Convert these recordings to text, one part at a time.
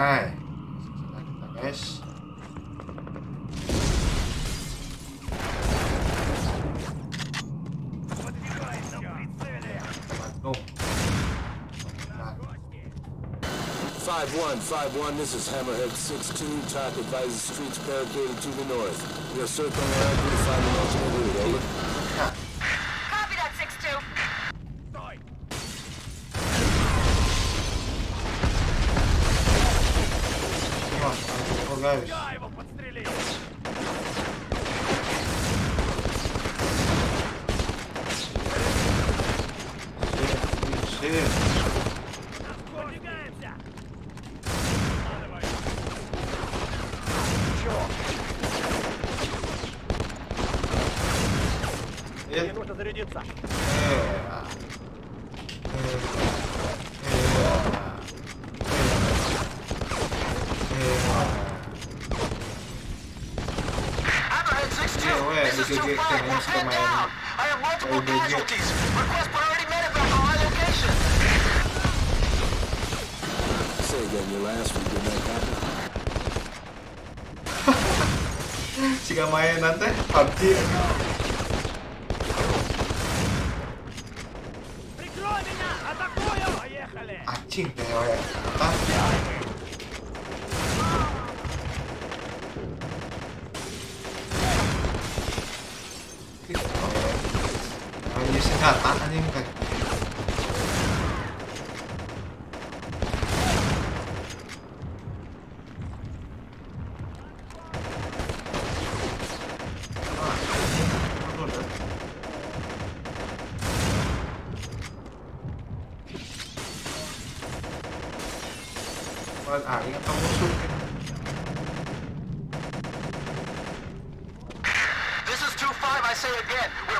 Kita guys. Five one, five one. This is Hammerhead six two. TOC advises streets barricaded to the north. We are circling around to find an alternate route. Over. красавец. Шире, шире. Мне нужно зарядиться. Э -э -э. suka main ODG jika main nanti PUBG Acing deh, ya. cara, mata mesmo, cara. This is 2-5, I say again.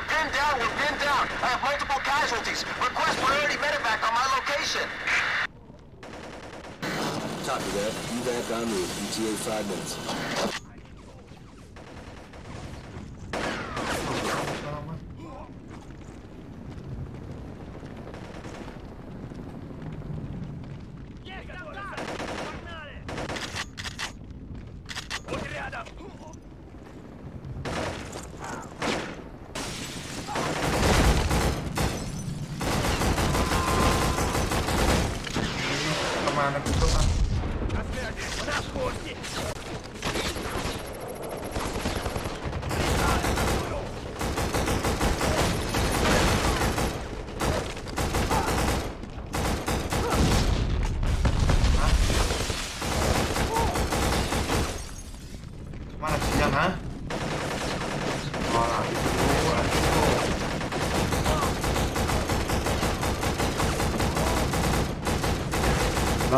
We're pinned down. I have multiple casualties. Request priority medevac on my location. Copy that. Evac en route. ETA five minutes.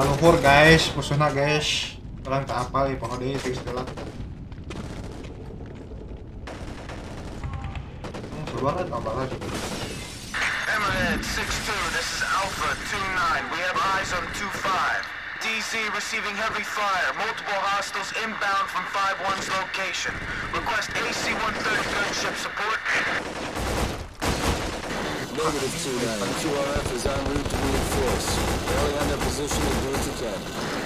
Luhur guys, musuhnya guys. Kalian tak apa ya, pokoknya itu istilah. Hmm, keluar kan tambah lagi. Hammerhead 6-2. This is Alpha 2-9. We have eyes on 2-5. DC receiving heavy fire. Multiple hostiles inbound from 5-1's location. Request AC-130 gunship support. Negative two nine. QRF is en route to reinforce. Rally on their position at Birds Academy. Let's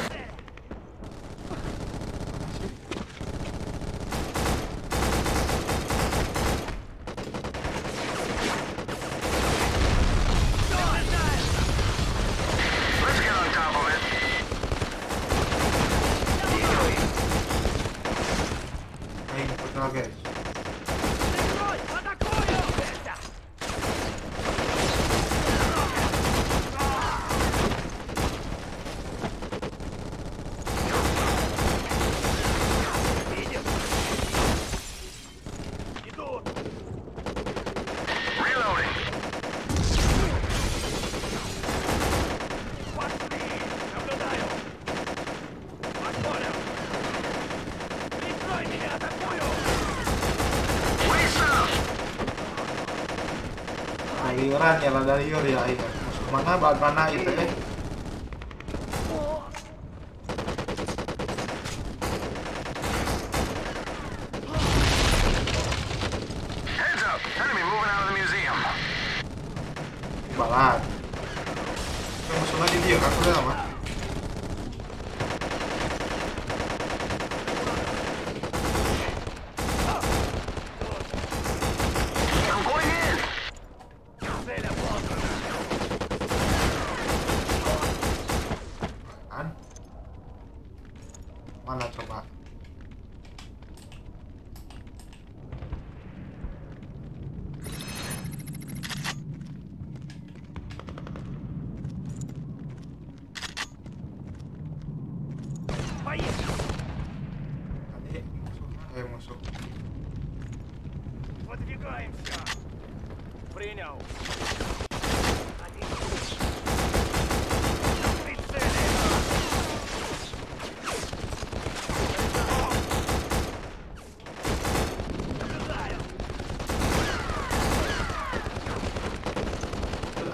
kan ya Bagarior ya ini. Mana Bagana itu eh. Balat. Musuh lagi dia, aku udah lama. vanno a trovare.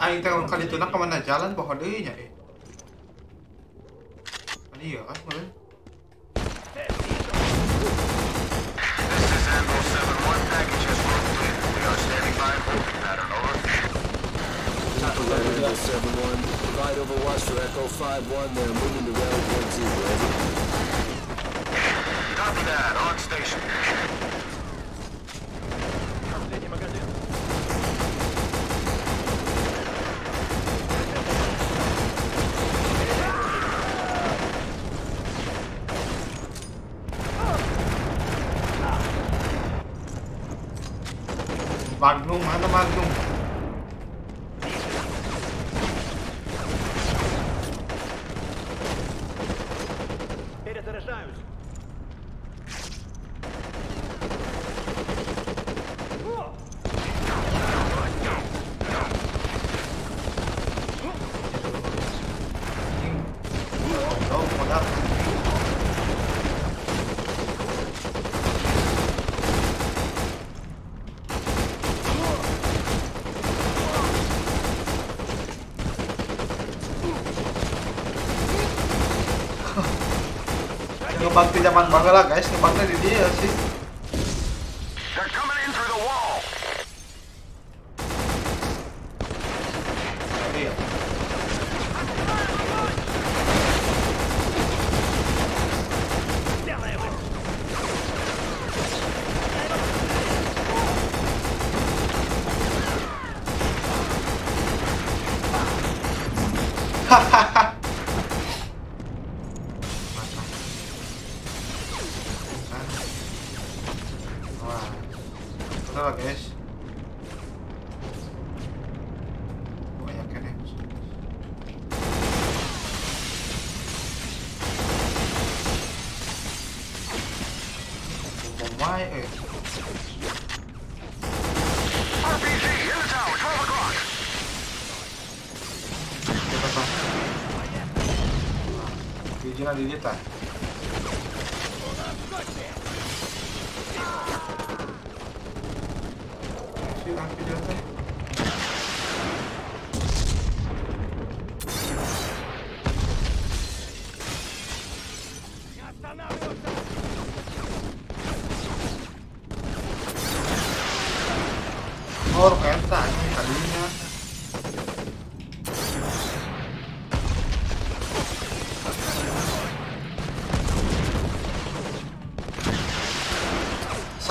aing tengok kali tu nak ke mana jalan bawah dia nya eh. Mana ya kan malam. This is Admiral 71. We are standing by holding pattern over. MO71. Provide overwatch for Echo 51. They're moving to rail 0.2. Copy that. On station. Ngebakti zaman bangga lah guys, ngebakti di dia sih. Argentina di dieta. Si Argentina teh.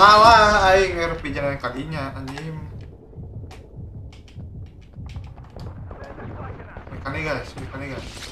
Salah aing RPG yang kalinya anjing. Mekanik guys, mekanik guys.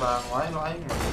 那我也没。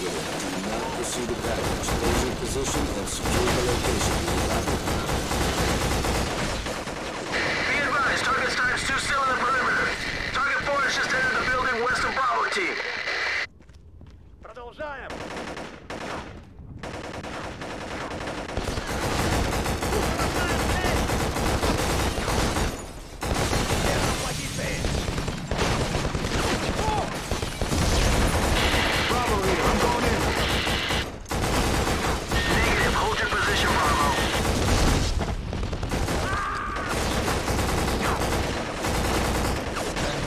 that is a negative. Do not pursue the package. Hold your position and secure the location. Copy. Be advised, target times two still in the perimeter. Target four has just entered the building west of Bravo team. Продолжаем!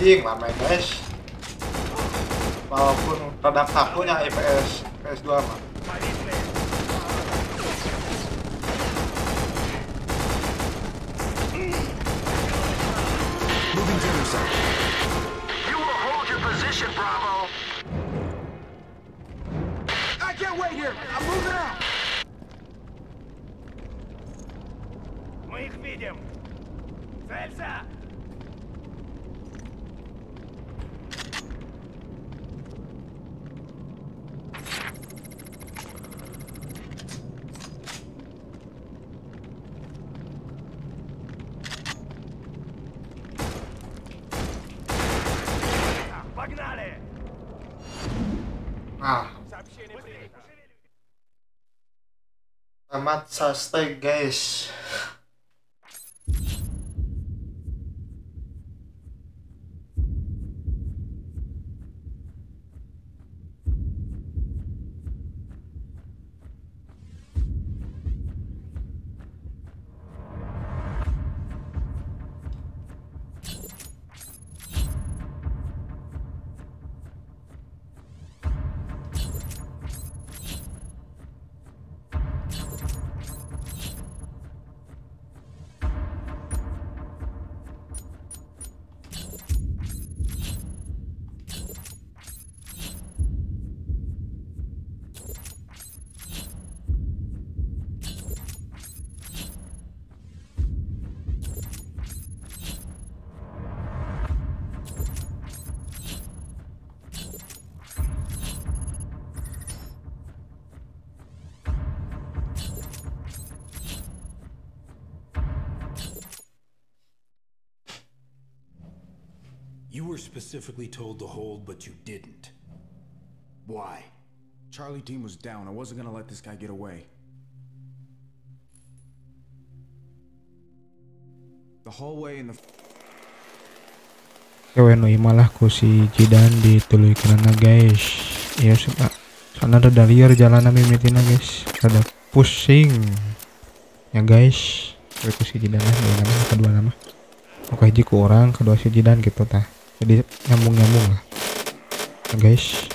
Anjing lama guys. Walaupun rada kakunya IPS PS2 mah. Moving to intercept. You will hold your position, Bravo. I can't wait here. I'm moving out. Мы их видим! Целься! Ah. Tamat sa steak guys. You were specifically told to hold, but you didn't. Why? Charlie team was down. I wasn't gonna let this guy get away. The hallway in the Kewenui malah ku si Jidan ditului karena guys iya sih pak soalnya ada liar jalan mimitina guys ada pusing ya guys Kue ku si Jidan lah dua nama kedua nama oke hiji ku orang kedua si Jidan gitu tah jadi nyambung nyambung lah. Guys